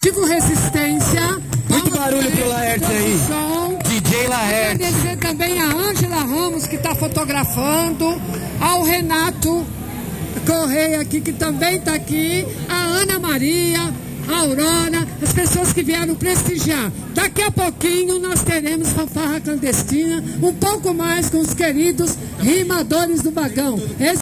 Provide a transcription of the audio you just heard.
Ativo Resistência. Muito barulho pro Laerte aí. Som. DJ Laerte. Agradecer também a Ângela Ramos, que está fotografando, ao Renato Correia aqui, que também está aqui, a Ana Maria, a Aurora, as pessoas que vieram prestigiar. Daqui a pouquinho nós teremos fanfarra clandestina, um pouco mais com os queridos rimadores do Bagão. Esse